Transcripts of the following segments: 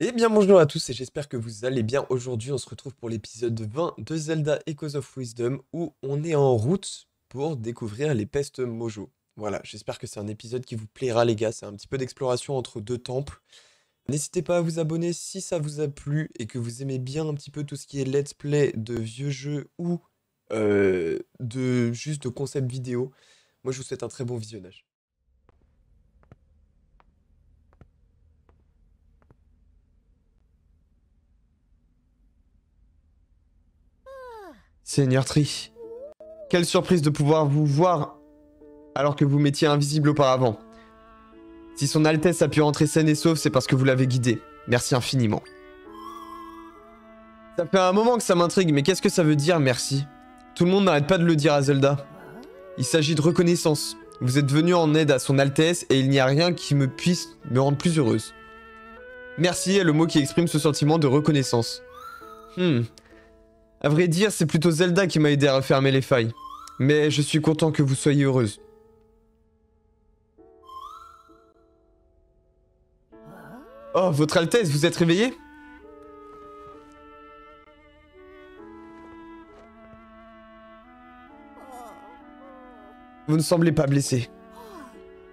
Eh bien bonjour à tous et j'espère que vous allez bien. Aujourd'hui on se retrouve pour l'épisode 20 de Zelda Echoes of Wisdom où on est en route pour découvrir les pestes Mojo. Voilà, j'espère que c'est un épisode qui vous plaira les gars, c'est un petit peu d'exploration entre deux temples. N'hésitez pas à vous abonner si ça vous a plu et que vous aimez bien un petit peu tout ce qui est let's play de vieux jeux ou euh, de juste de concept vidéo. Moi je vous souhaite un très bon visionnage. Seigneur Tri, quelle surprise de pouvoir vous voir alors que vous m'étiez invisible auparavant. Si son Altesse a pu rentrer saine et sauve, c'est parce que vous l'avez guidé. Merci infiniment. Ça fait un moment que ça m'intrigue, mais qu'est-ce que ça veut dire merci? Tout le monde n'arrête pas de le dire à Zelda. Il s'agit de reconnaissance. Vous êtes venu en aide à son Altesse et il n'y a rien qui me puisse me rendre plus heureuse. Merci est le mot qui exprime ce sentiment de reconnaissance. Hmm, à vrai dire, c'est plutôt Zelda qui m'a aidé à refermer les failles. Mais je suis content que vous soyez heureuse. Oh, votre Altesse, vous êtes réveillée? Vous ne semblez pas blessé.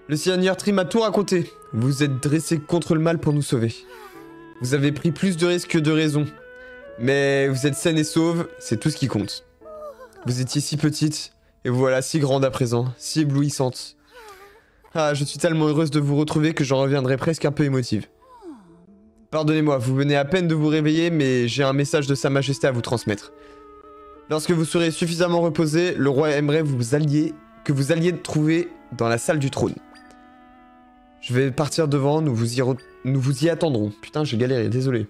Le Seigneur Tri m'a tout raconté. Vous êtes dressé contre le mal pour nous sauver. Vous avez pris plus de risques que de raison. Mais vous êtes saine et sauve, c'est tout ce qui compte. Vous étiez si petite, et vous voilà si grande à présent, si éblouissante. Ah, je suis tellement heureuse de vous retrouver que j'en reviendrai presque un peu émotive. Pardonnez-moi, vous venez à peine de vous réveiller, mais j'ai un message de Sa Majesté à vous transmettre. Lorsque vous serez suffisamment reposé, le roi aimerait vous allier, que vous alliez trouver dans la salle du trône. Je vais partir devant, nous vous y, nous vous y attendrons. Putain, j'ai galéré, désolé.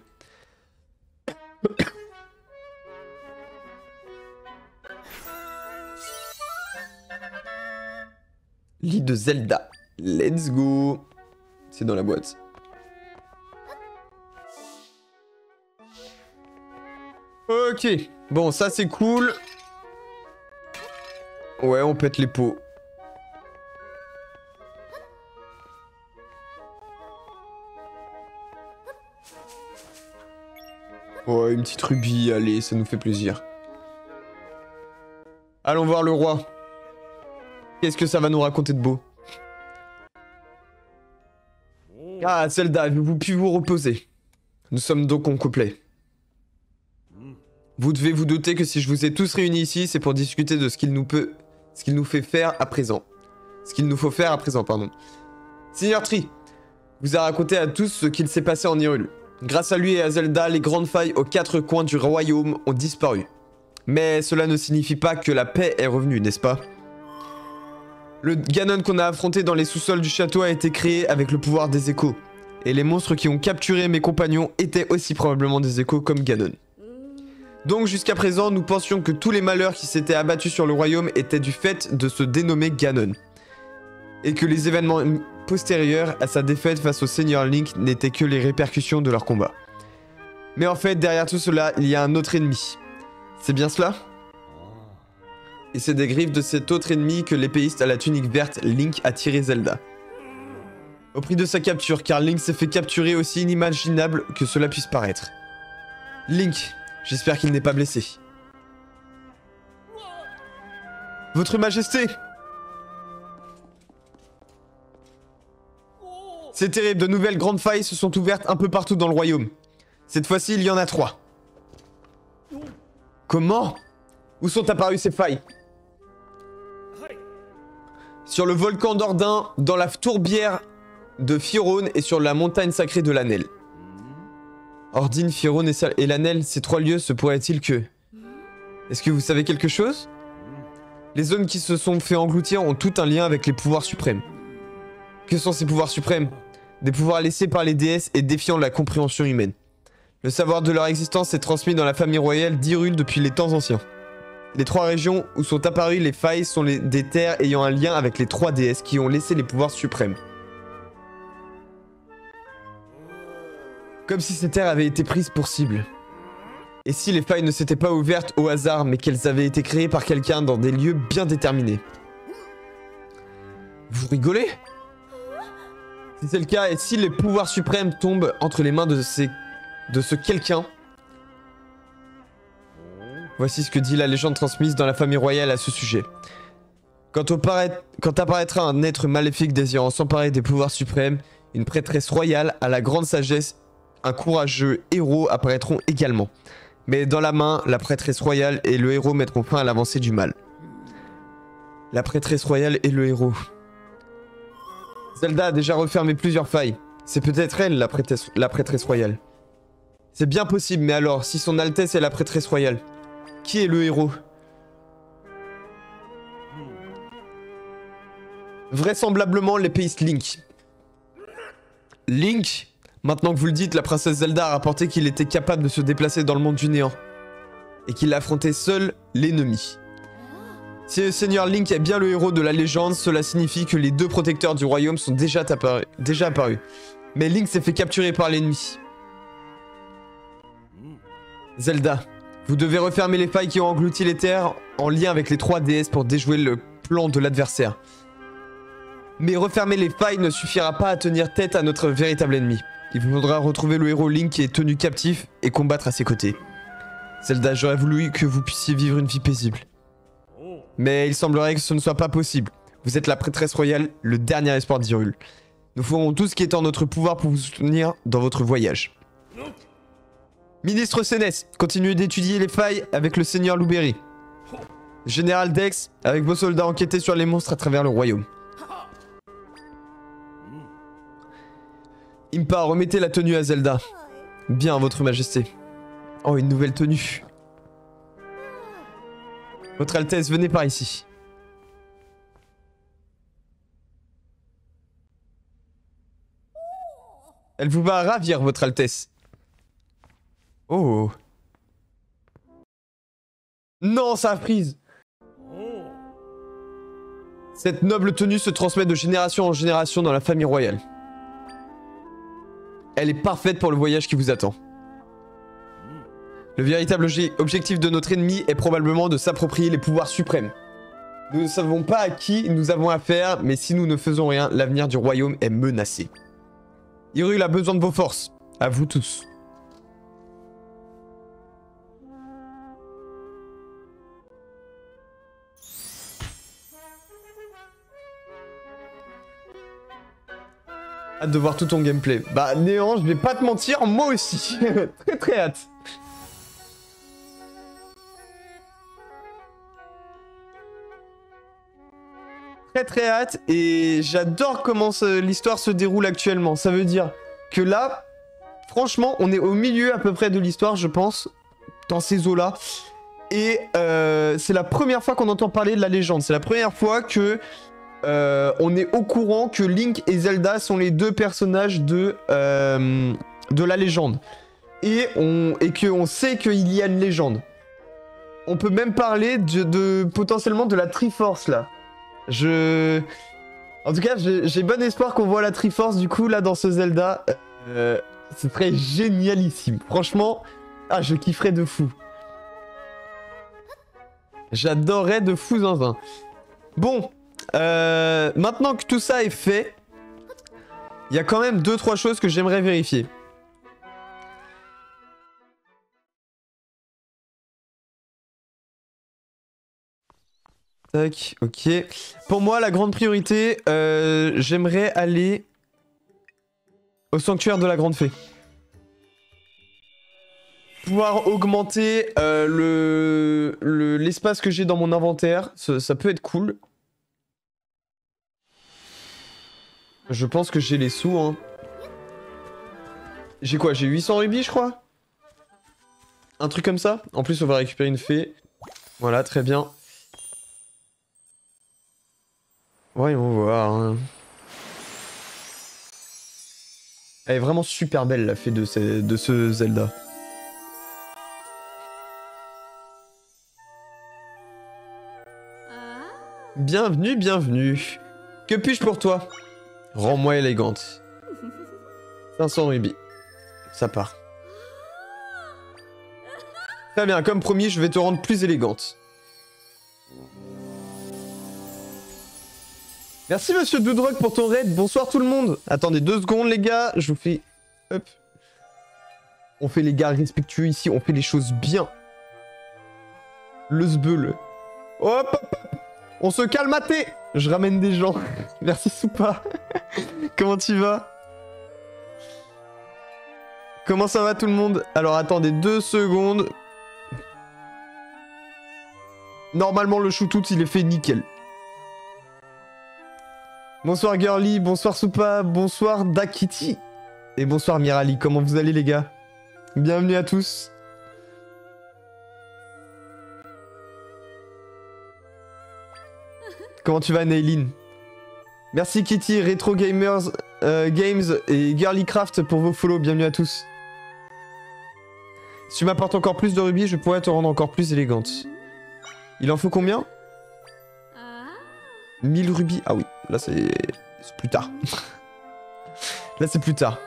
Lit de Zelda. Let's go. C'est dans la boîte. Ok. Bon, ça c'est cool. Ouais, on pète les pots. Une petite rubis, allez, ça nous fait plaisir. Allons voir le roi. Qu'est-ce que ça va nous raconter de beau? Ah, Zelda, avez-vous pu vous reposer Nous sommes donc en couplet. Vous devez vous douter que si je vous ai tous réunis ici, c'est pour discuter de ce qu'il nous peut... Ce qu'il nous fait faire à présent. Ce qu'il nous faut faire à présent, pardon. Seigneur Tri, vous a raconté à tous ce qu'il s'est passé en Hyrule. Grâce à lui et à Zelda, les grandes failles aux quatre coins du royaume ont disparu. Mais cela ne signifie pas que la paix est revenue, n'est-ce pas? Le Ganon qu'on a affronté dans les sous-sols du château a été créé avec le pouvoir des échos. Et les monstres qui ont capturé mes compagnons étaient aussi probablement des échos comme Ganon. Donc jusqu'à présent, nous pensions que tous les malheurs qui s'étaient abattus sur le royaume étaient du fait de se dénommer Ganon. Et que les événements postérieure à sa défaite face au Seigneur Link n'étaient que les répercussions de leur combat. Mais en fait, derrière tout cela, il y a un autre ennemi. C'est bien cela? Et c'est des griffes de cet autre ennemi que l'épéiste à la tunique verte Link a tiré Zelda. Au prix de sa capture, car Link s'est fait capturer aussi inimaginable que cela puisse paraître. Link, j'espère qu'il n'est pas blessé. Votre Majesté C'est terrible, de nouvelles grandes failles se sont ouvertes un peu partout dans le royaume. Cette fois-ci, il y en a trois. Comment? Où sont apparues ces failles? Sur le volcan d'Ordin, dans la tourbière de Firone et sur la montagne sacrée de l'Anel. Ordine, Firone et, et l'Anel, ces trois lieux, se pourrait-il que... Est-ce que vous savez quelque chose? Les zones qui se sont fait engloutir ont tout un lien avec les pouvoirs suprêmes. Que sont ces pouvoirs suprêmes? Des pouvoirs laissés par les déesses et défiant la compréhension humaine. Le savoir de leur existence est transmis dans la famille royale d'Hyrule depuis les temps anciens. Les trois régions où sont apparues les failles sont des terres ayant un lien avec les trois déesses qui ont laissé les pouvoirs suprêmes. Comme si ces terres avaient été prises pour cible. Et si les failles ne s'étaient pas ouvertes au hasard, mais qu'elles avaient été créées par quelqu'un dans des lieux bien déterminés Vous rigolez? Si c'est le cas, et si les pouvoirs suprêmes tombent entre les mains de, ce quelqu'un? Voici ce que dit la légende transmise dans la famille royale à ce sujet. Quand, Quand apparaîtra un être maléfique désirant s'emparer des pouvoirs suprêmes, une prêtresse royale à la grande sagesse, un courageux héros apparaîtront également. Mais dans la main, la prêtresse royale et le héros mettront fin à l'avancée du mal. La prêtresse royale et le héros. Zelda a déjà refermé plusieurs failles. C'est peut-être elle, la prêtresse, royale. C'est bien possible, mais alors, si son Altesse est la prêtresse royale, qui est le héros? Vraisemblablement l'épéiste Link. Link Maintenant que vous le dites, la princesse Zelda a rapporté qu'il était capable de se déplacer dans le monde du néant. Et qu'il affrontait seul l'ennemi. Si le Seigneur Link est bien le héros de la légende, cela signifie que les deux protecteurs du royaume sont déjà, apparus. Mais Link s'est fait capturer par l'ennemi. Zelda, vous devez refermer les failles qui ont englouti les terres en lien avec les trois déesses pour déjouer le plan de l'adversaire. Mais refermer les failles ne suffira pas à tenir tête à notre véritable ennemi. Il faudra retrouver le héros Link qui est tenu captif et combattre à ses côtés. Zelda, j'aurais voulu que vous puissiez vivre une vie paisible. Mais il semblerait que ce ne soit pas possible. Vous êtes la prêtresse royale, le dernier espoir d'Hyrule. Nous ferons tout ce qui est en notre pouvoir pour vous soutenir dans votre voyage. Ministre Sénès, continuez d'étudier les failles avec le seigneur Louberry. Général Dex, avec vos soldats enquêtez sur les monstres à travers le royaume. Impa, remettez la tenue à Zelda. Bien, votre majesté. Oh, une nouvelle tenue. Votre Altesse, venez par ici. Elle vous va ravir, votre Altesse. Oh. Non, ça a prise. Cette noble tenue se transmet de génération en génération dans la famille royale. Elle est parfaite pour le voyage qui vous attend. Le véritable objectif de notre ennemi est probablement de s'approprier les pouvoirs suprêmes. Nous ne savons pas à qui nous avons affaire, mais si nous ne faisons rien, l'avenir du royaume est menacé. Hyrule a besoin de vos forces. À vous tous. Hâte de voir tout ton gameplay. Bah, Néant, je vais pas te mentir, moi aussi. très très hâte. Très très hâte et j'adore comment l'histoire se déroule actuellement. Ça veut dire que là, franchement, on est au milieu à peu près de l'histoire, je pense, dans ces eaux-là. Et euh, c'est la première fois qu'on entend parler de la légende. C'est la première fois que euh, on est au courant que Link et Zelda sont les deux personnages de, euh, de la légende. Et, on, sait qu'il y a une légende. On peut même parler de, potentiellement de la Triforce là. Je... En tout cas, j'ai bon espoir qu'on voit la Triforce du coup là dans ce Zelda. Euh, ce serait génialissime. Franchement, ah, je kifferais de fou. J'adorerais de fou zinzin. Bon, euh, maintenant que tout ça est fait, il y a quand même 2-3 choses que j'aimerais vérifier. Tac, ok. Pour moi, la grande priorité, euh, j'aimerais aller au sanctuaire de la Grande Fée. Pouvoir augmenter euh, l'espace que j'ai dans mon inventaire, ça peut être cool. Je pense que j'ai les sous, hein. J'ai quoi J'ai 800 rubis, je crois? Un truc comme ça? En plus, on va récupérer une fée. Voilà, très bien. Voyons voir. Elle est vraiment super belle, la fée de ce, de ce Zelda. Bienvenue, bienvenue. Que puis-je pour toi? Rends-moi élégante. 500 rubis. Ça part. Très bien, comme promis, je vais te rendre plus élégante. Merci monsieur Doudrock pour ton raid. Bonsoir tout le monde. Attendez deux secondes les gars. Je vous fais... Hop. On fait les gars respectueux ici. On fait les choses bien. Le zbeul. Hop, hop, hop. On se calme à. Je ramène des gens. Merci Soupa. Comment tu vas? Comment ça va tout le monde? Alors attendez deux secondes. Normalement le shootout il est fait nickel. Bonsoir Girly, bonsoir Soupa, bonsoir Dakiti. Et bonsoir Mirali, comment vous allez les gars? Bienvenue à tous. Comment tu vas Nailin Merci Kitty, Retro Gamers euh, Games et Girlycraft pour vos follow, bienvenue à tous. Si tu m'apportes encore plus de rubis, je pourrais te rendre encore plus élégante. Il en faut combien? 1000 rubis. Ah oui, là c'est plus tard. là c'est plus tard.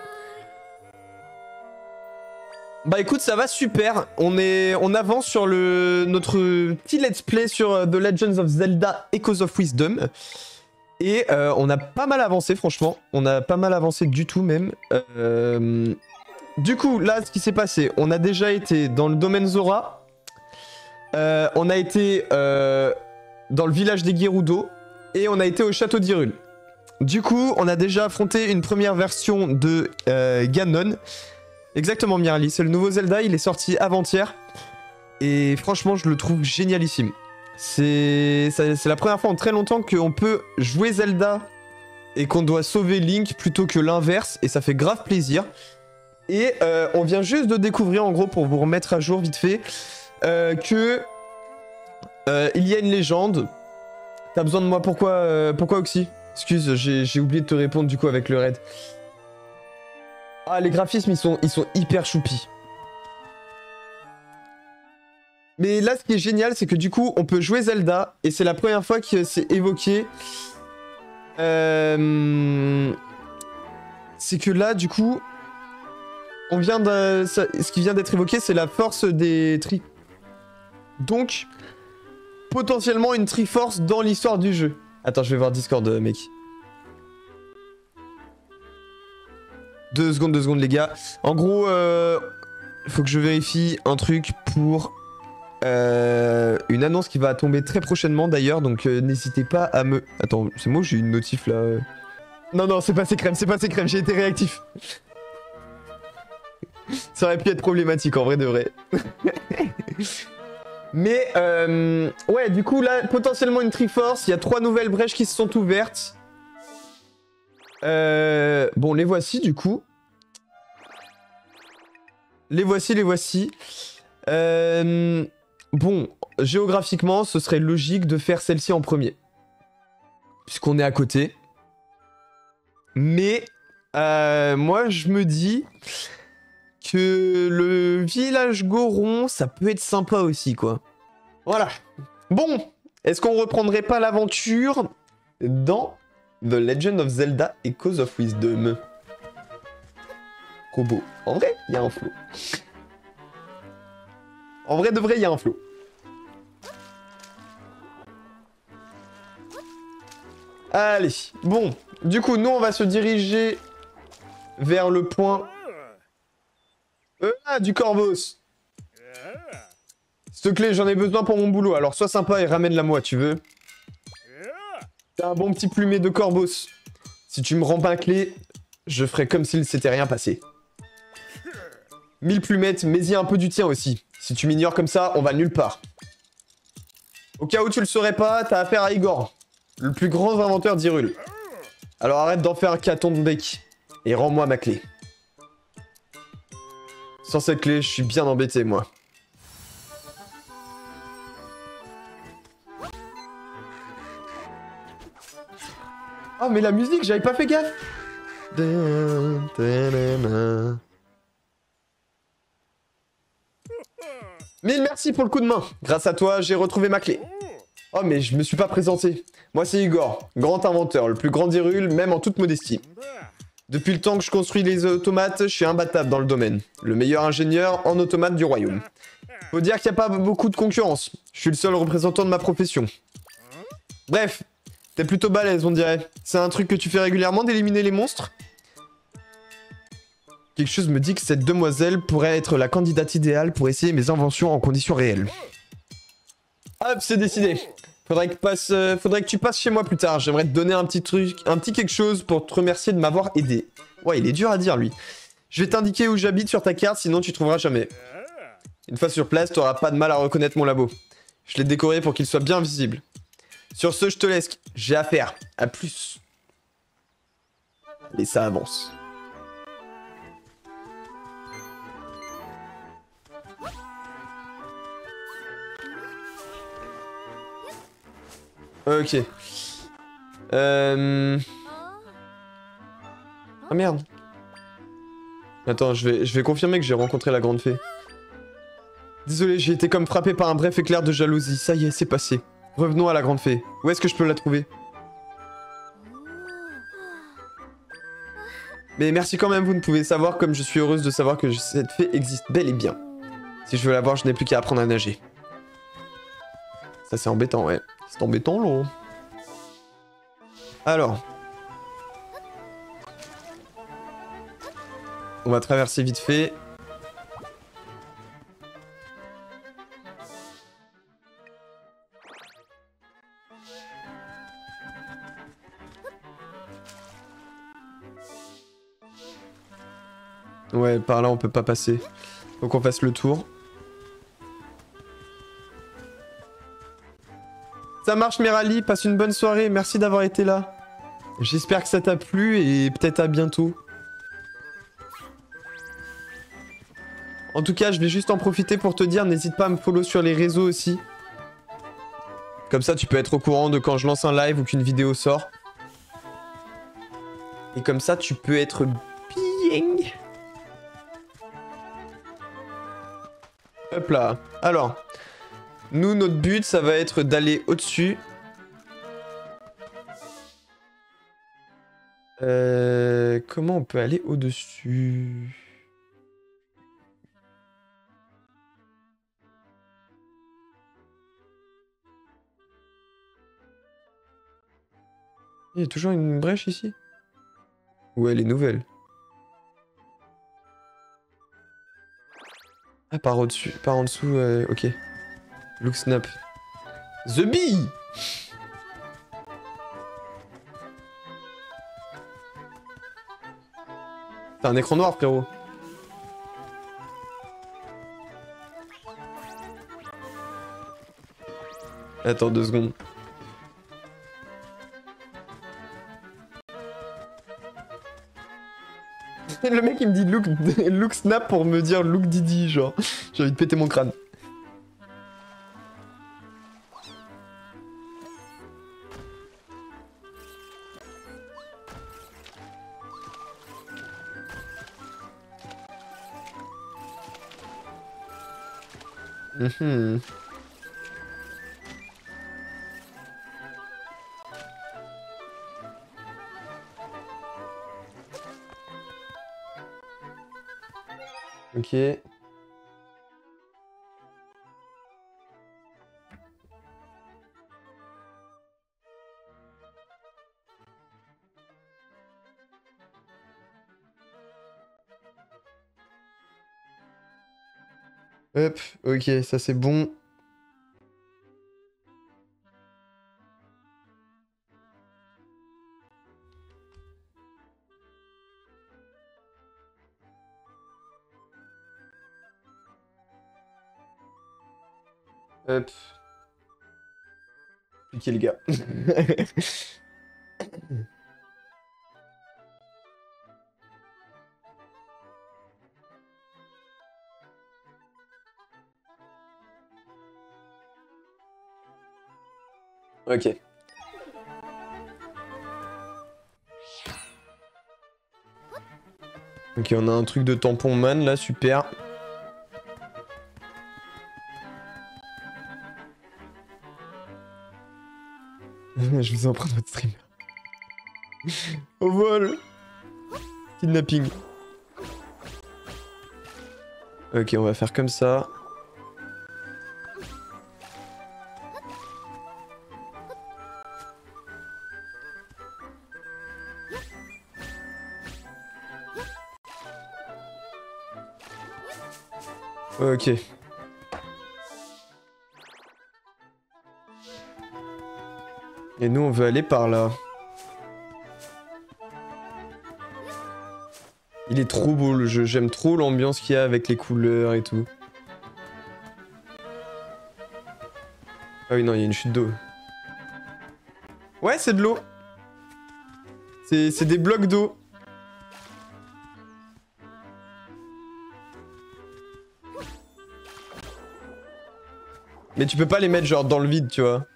Bah écoute, ça va super. On est, on avance sur le notre petit let's play sur euh, The Legends of Zelda Echoes of Wisdom. Et euh, on a pas mal avancé, franchement. On a pas mal avancé du tout même. Euh, du coup, là, ce qui s'est passé, on a déjà été dans le domaine Zora. on a été dans le village des Gerudo. Et on a été au château d'Irul. Du coup, on a déjà affronté une première version de Ganon. Exactement, Mirali. C'est le nouveau Zelda. Il est sorti avant-hier. Et franchement, je le trouve génialissime. C'est la première fois en très longtemps qu'on peut jouer Zelda et qu'on doit sauver Link plutôt que l'inverse. Et ça fait grave plaisir. Et euh, on vient juste de découvrir, en gros, pour vous remettre à jour vite fait, euh, que euh, il y a une légende. T'as besoin de moi Pourquoi, pourquoi Oxy? Excuse, j'ai oublié de te répondre du coup avec le raid. Ah, les graphismes, ils sont, ils sont hyper choupis. Mais là, ce qui est génial, c'est que du coup, on peut jouer Zelda, et c'est la première fois que c'est évoqué. Euh, c'est que là, du coup, on vient de... Ce qui vient d'être évoqué, c'est la force des tri. Donc, potentiellement une Triforce dans l'histoire du jeu. Attends, je vais voir Discord, mec. Deux secondes, deux secondes, les gars. En gros, euh, faut que je vérifie un truc pour euh, une annonce qui va tomber très prochainement d'ailleurs. Donc, euh, n'hésitez pas à me. Attends, c'est moi j'ai une notif là Non, non, c'est pas ces crèmes, c'est pas ces crèmes, j'ai été réactif. Ça aurait pu être problématique en vrai de vrai. Mais, euh, ouais, du coup, là, potentiellement une Triforce. Il y a trois nouvelles brèches qui se sont ouvertes. Euh, bon, les voici du coup. Les voici, les voici. Euh, bon, géographiquement, ce serait logique de faire celle-ci en premier. Puisqu'on est à côté. Mais, euh, moi, je me dis que le village Goron, ça peut être sympa aussi, quoi. Voilà. Bon, est-ce qu'on reprendrait pas l'aventure dans The Legend of Zelda Echoes of Wisdom? Robot. En vrai, il y a un flow. En vrai de vrai, il y a un flow. Allez, bon. Du coup, nous, on va se diriger vers le point... Ah, du Corvos Cette clé, j'en ai besoin pour mon boulot. Alors, sois sympa et ramène-la moi, tu veux T'as un bon petit plumet de Corbos. Si tu me rends pas la clé, je ferai comme s'il s'était rien passé. Mille plumettes, mais y a un peu du tien aussi. Si tu m'ignores comme ça, on va nulle part. Au cas où tu le saurais pas, t'as affaire à Igor, le plus grand inventeur d'Irul. Alors arrête d'en faire un caton de bec et rends-moi ma clé. Sans cette clé, je suis bien embêté, moi. Oh, mais la musique, j'avais pas fait gaffe. Mille merci pour le coup de main. Grâce à toi, j'ai retrouvé ma clé. Oh, mais je me suis pas présenté. Moi, c'est Igor, grand inventeur, le plus grand d'Irul, même en toute modestie. Depuis le temps que je construis les automates, je suis imbattable dans le domaine. Le meilleur ingénieur en automates du royaume. Faut dire qu'il n'y a pas beaucoup de concurrence. Je suis le seul représentant de ma profession. Bref, T'es plutôt balèze, on dirait. C'est un truc que tu fais régulièrement d'éliminer les monstres? Quelque chose me dit que cette demoiselle pourrait être la candidate idéale pour essayer mes inventions en conditions réelles. Hop, c'est décidé. Faudrait que, passe, euh, tu passes chez moi plus tard. J'aimerais te donner un petit truc, un petit quelque chose pour te remercier de m'avoir aidé. Ouais, il est dur à dire, lui. Je vais t'indiquer où j'habite sur ta carte, sinon tu trouveras jamais. Une fois sur place, t'auras pas de mal à reconnaître mon labo. Je l'ai décoré pour qu'il soit bien visible. Sur ce, je te laisse. J'ai affaire. À plus. Et ça avance. Ok. Euh... Ah merde. Attends, je vais, je vais confirmer que j'ai rencontré la grande fée. Désolé, j'ai été comme frappé par un bref éclair de jalousie. Ça y est, c'est passé. Revenons à la grande fée. Où est-ce que je peux la trouver? Mais merci quand même, vous ne pouvez savoir comme je suis heureuse de savoir que cette fée existe bel et bien. Si je veux la voir, je n'ai plus qu'à apprendre à nager. Ça c'est embêtant, ouais. C'est embêtant, là. Alors. On va traverser vite fait. Ouais, par là on peut pas passer. Faut qu'on fasse le tour. Ça marche Merali, passe une bonne soirée, merci d'avoir été là. J'espère que ça t'a plu et peut-être à bientôt. En tout cas, je vais juste en profiter pour te dire, n'hésite pas à me follow sur les réseaux aussi. Comme ça, tu peux être au courant de quand je lance un live ou qu'une vidéo sort. Et comme ça, tu peux être bien. Hop là. Alors, nous, notre but, ça va être d'aller au-dessus. Euh, comment on peut aller au-dessus? Il y a toujours une brèche ici? Ou elle est nouvelle? Ah, par au-dessus, par en dessous, euh, ok. Look snap. The Bee T'as un écran noir, frérot. Attends deux secondes. Le mec il me dit look, look snap pour me dire look Didi, genre. J'ai envie de péter mon crâne. Mhm. Ok. Hop, ok, ça c'est bon. Hop. Piqué le gars. ok. Ok, on a un truc de tampon man là, super. Je vous en prends votre stream. Au vol Kidnapping. Ok, on va faire comme ça. Ok. Et nous, on veut aller par là. Il est trop beau le jeu, j'aime trop l'ambiance qu'il y a avec les couleurs et tout. Ah oui, non, il y a une chute d'eau. Ouais, c'est de l'eau. C'est des blocs d'eau. Mais tu peux pas les mettre genre dans le vide, tu vois.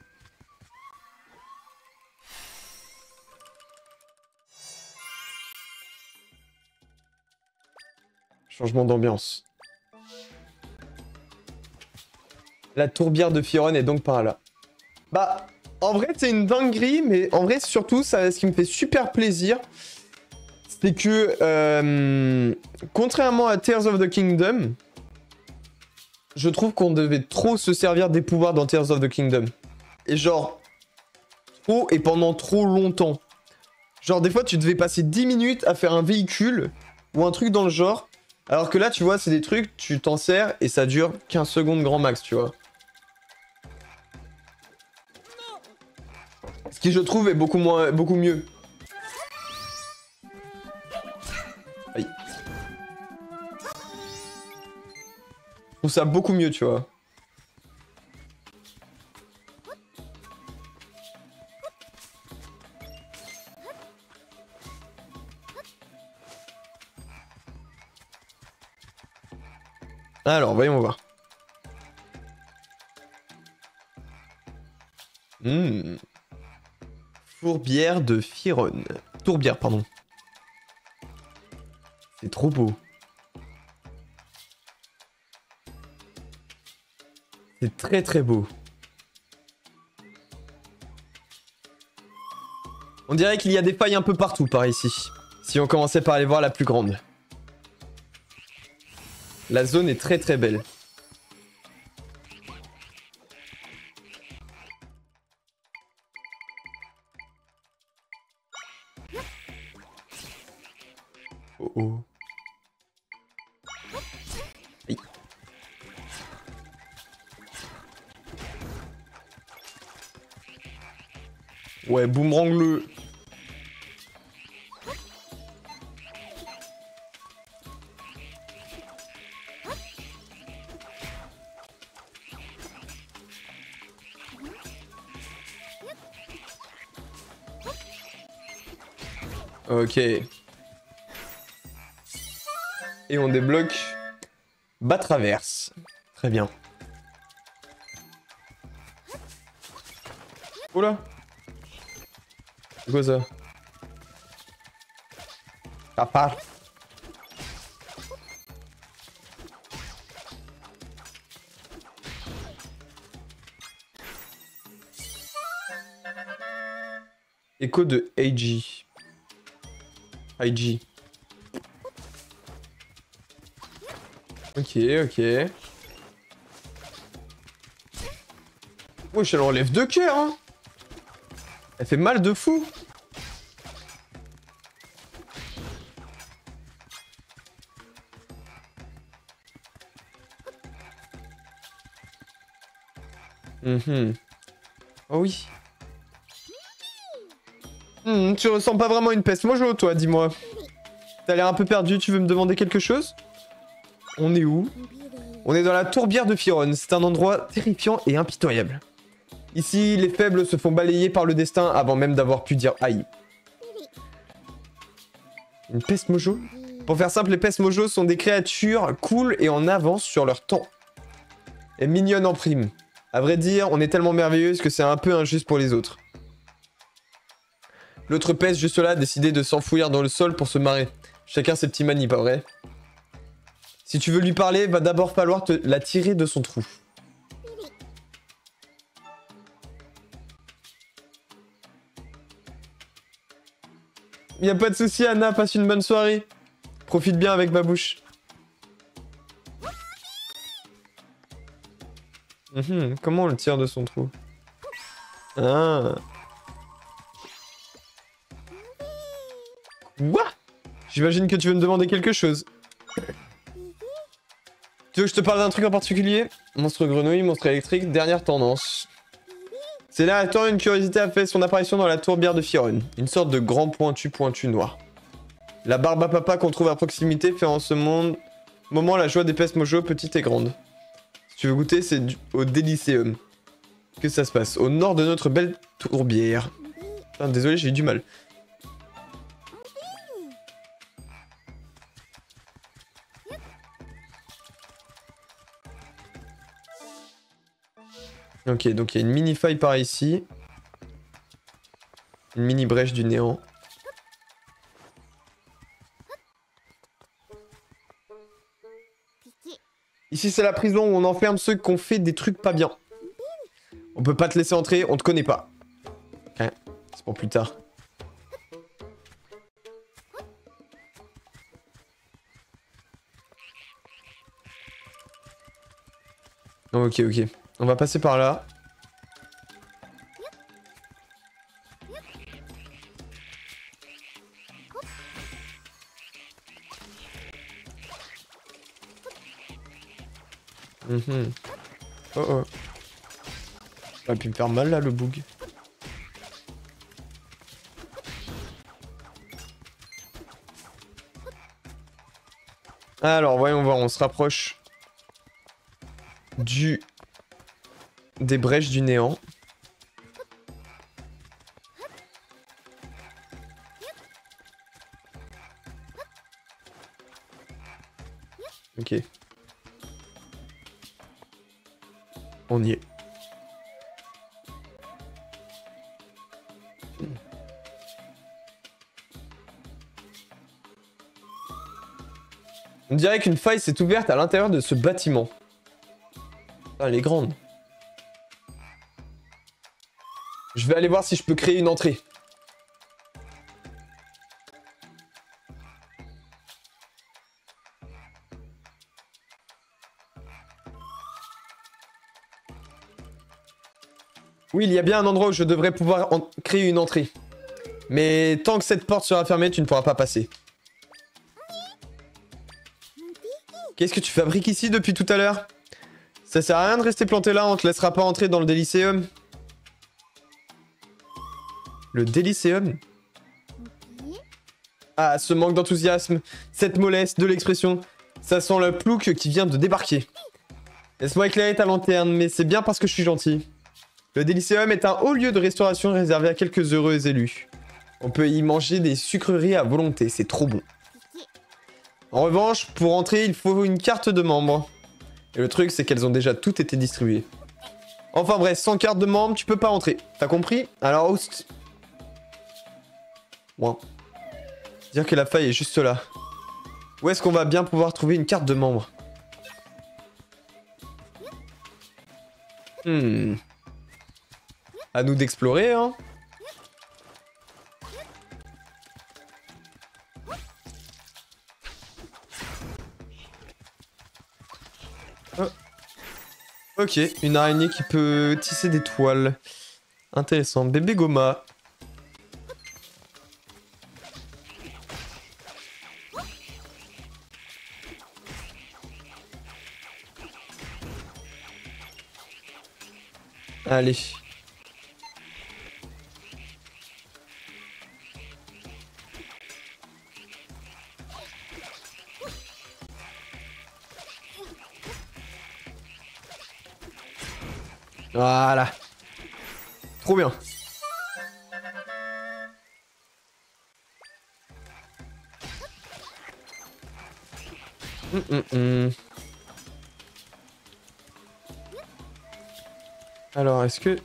Changement d'ambiance. La tourbière de Firon est donc par là. Bah, en vrai, c'est une dinguerie, mais en vrai, surtout, ça, ce qui me fait super plaisir, c'est que, euh, contrairement à Tears of the Kingdom, je trouve qu'on devait trop se servir des pouvoirs dans Tears of the Kingdom. Et genre, trop et pendant trop longtemps. Genre, des fois, tu devais passer 10 minutes à faire un véhicule ou un truc dans le genre, alors que là, tu vois, c'est des trucs, tu t'en sers et ça dure 15 secondes grand max, tu vois. Ce qui, je trouve, est beaucoup, beaucoup mieux. Trouve ça beaucoup mieux, tu vois. Alors, voyons voir. Hmm. Fourbière de Firon. Tourbière, pardon. C'est trop beau. C'est très très beau. On dirait qu'il y a des failles un peu partout par ici. Si on commençait par aller voir la plus grande. La zone est très très belle. Oh oh. Ouais, boomerang le... Ok. Et on débloque bas traverse. Très bien. Oula C'est quoi ça Ça part. Écho de AG. IG. Ok, ok. Wesh, elle enlève deux cœurs, hein Elle fait mal de fou Mhm. Oh oui. Hmm, tu ressens pas vraiment une peste mojo, toi, dis-moi. T'as l'air un peu perdu, tu veux me demander quelque chose? On est où? On est dans la tourbière de Firon. C'est un endroit terrifiant et impitoyable. Ici, les faibles se font balayer par le destin avant même d'avoir pu dire aïe. Une peste mojo? Pour faire simple, les pestes mojo sont des créatures cool et en avance sur leur temps. Et mignonnes en prime. À vrai dire, on est tellement merveilleuse que c'est un peu injuste pour les autres. L'autre peste juste là a décidé de s'enfouir dans le sol pour se marrer. Chacun ses petits manies, pas vrai? Si tu veux lui parler, va d'abord falloir la tirer de son trou. Y pas de souci, Anna, passe une bonne soirée. Profite bien avec ma bouche. Mhm, comment on le tire de son trou Ah J'imagine que tu veux me demander quelque chose. Tu veux que je te parle d'un truc en particulier? Monstre grenouille, monstre électrique, dernière tendance. C'est là, attends, une curiosité a fait son apparition dans la tourbière de Firon. Une sorte de grand pointu pointu noir. La barbe à papa qu'on trouve à proximité fait en ce moment la joie d'épaisse mojo petite et grande. Si tu veux goûter, c'est au Délicéum. Que ça se passe? Au nord de notre belle tourbière. désolé, j'ai eu du mal. Ok, donc il y a une mini faille par ici. Une mini brèche du néant. Ici, c'est la prison où on enferme ceux qui ont fait des trucs pas bien. On peut pas te laisser entrer, on te connaît pas. Ok, c'est pour plus tard. Ok, ok. On va passer par là. Mhm. Oh oh. Ça pu me faire mal là le bug. Alors voyons voir, on se rapproche du des brèches du néant. Ok. On y est. On dirait qu'une faille s'est ouverte à l'intérieur de ce bâtiment. Elle est grande. Je vais aller voir si je peux créer une entrée. Oui, il y a bien un endroit où je devrais pouvoir créer une entrée. Mais tant que cette porte sera fermée, tu ne pourras pas passer. Qu'est-ce que tu fabriques ici depuis tout à l'heure? Ça sert à rien de rester planté là, on te laissera pas entrer dans le délicéum. Le délicéum Ah, ce manque d'enthousiasme, cette mollesse de l'expression, ça sent le plouc qui vient de débarquer. Laisse-moi éclairer ta lanterne, mais c'est bien parce que je suis gentil. Le Délicéum est un haut lieu de restauration réservé à quelques heureux élus. On peut y manger des sucreries à volonté, c'est trop bon. En revanche, pour entrer, il faut une carte de membre. Et le truc, c'est qu'elles ont déjà toutes été distribuées. Enfin bref, sans carte de membre, tu peux pas entrer. T'as compris? Alors, Bon. Dire que la faille est juste là. Où est-ce qu'on va bien pouvoir trouver une carte de membre Hmm. À nous d'explorer, hein oh. Ok, une araignée qui peut tisser des toiles. Intéressant. Bébé Goma. Allez. Voilà. Trop bien. Hum, hum, hum. Alors, est-ce que...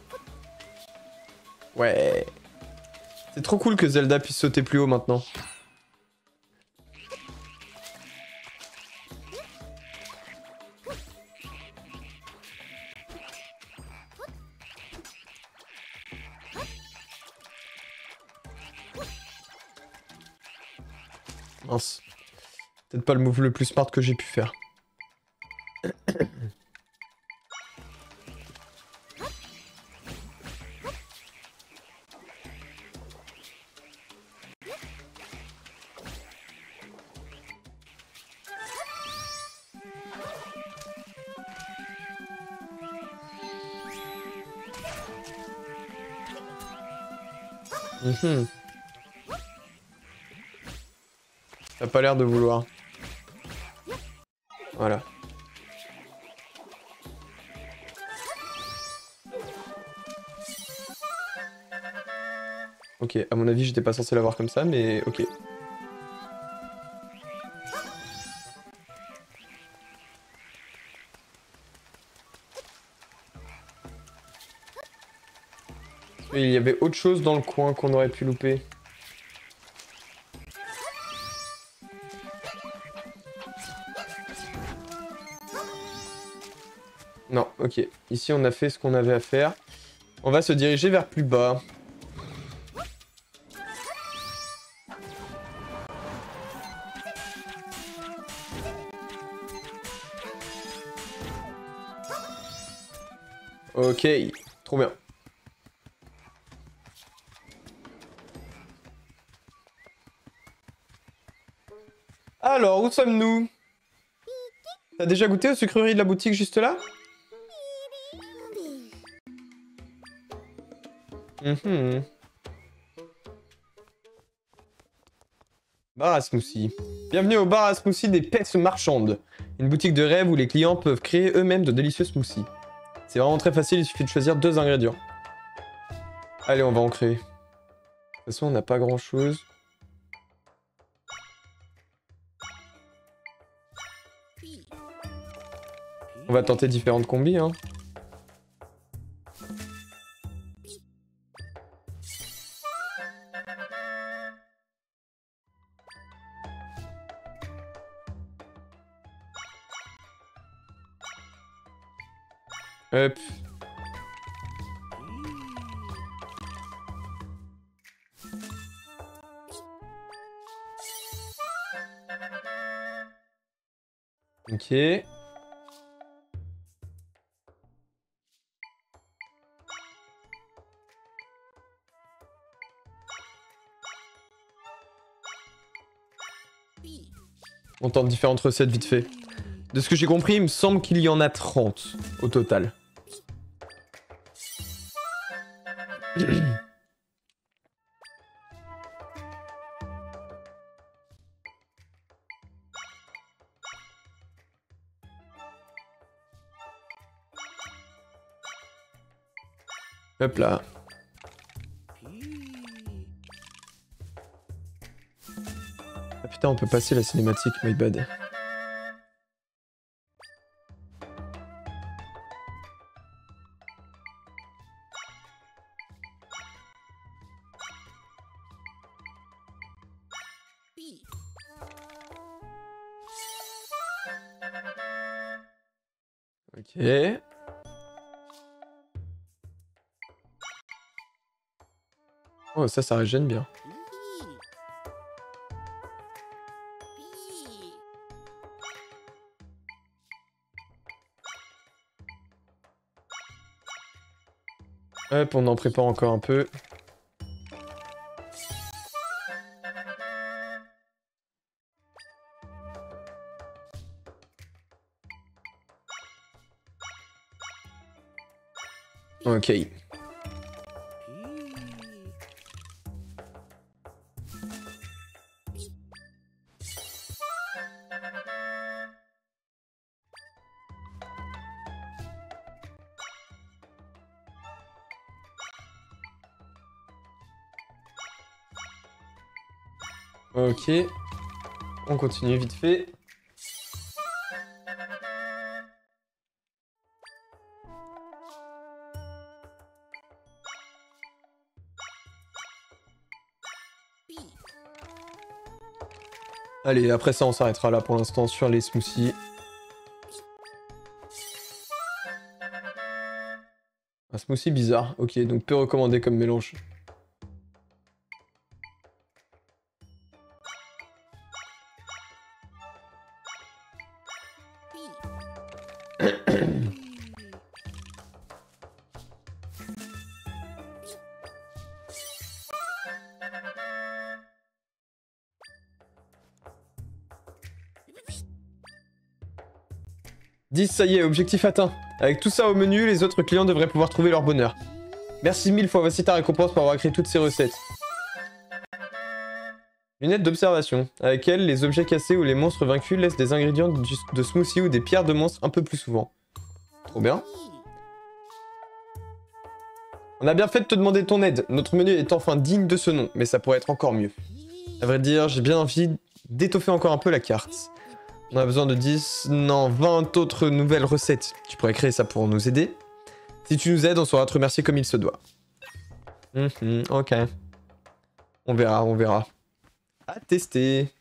Ouais. C'est trop cool que Zelda puisse sauter plus haut maintenant. Mince. Peut-être pas le move le plus smart que j'ai pu faire. T'as pas l'air de vouloir. Voilà. Ok, à mon avis, j'étais pas censé l'avoir comme ça, mais ok. il y avait autre chose dans le coin qu'on aurait pu louper. Ok. Ici, on a fait ce qu'on avait à faire. On va se diriger vers plus bas. Ok, trop bien. Alors, où sommes-nous? T'as déjà goûté aux sucreries de la boutique juste là? Mhm. Bar à smoothie. Bienvenue au bar à smoothie des Pets Marchandes. Une boutique de rêve où les clients peuvent créer eux-mêmes de délicieux smoothies. C'est vraiment très facile, il suffit de choisir deux ingrédients. Allez, on va en créer. De toute façon, on n'a pas grand-chose. On va tenter différentes combis, hein. Hop. Ok. On tente différentes recettes vite fait. De ce que j'ai compris, il me semble qu'il y en a 30 au total. Hop là. Ah putain, on peut passer la cinématique, my bad. Ça, ça régène bien. Hop, on en prépare encore un peu. Ok. On continue vite fait. Allez, après ça, on s'arrêtera là pour l'instant sur les smoothies. Un smoothie bizarre. Ok, donc peu recommandé comme mélange. Ça y est, objectif atteint. Avec tout ça au menu, les autres clients devraient pouvoir trouver leur bonheur. Merci mille fois, voici ta récompense pour avoir créé toutes ces recettes. Lunette d'observation, avec laquelle les objets cassés ou les monstres vaincus laissent des ingrédients de smoothie ou des pierres de monstres un peu plus souvent. Trop bien. On a bien fait de te demander ton aide. Notre menu est enfin digne de ce nom, mais ça pourrait être encore mieux. À vrai dire, j'ai bien envie d'étoffer encore un peu la carte. On a besoin de 10, non, 20 autres nouvelles recettes. Tu pourrais créer ça pour nous aider. Si tu nous aides, on saura te remercier comme il se doit. Mhm, ok. On verra, on verra. À tester.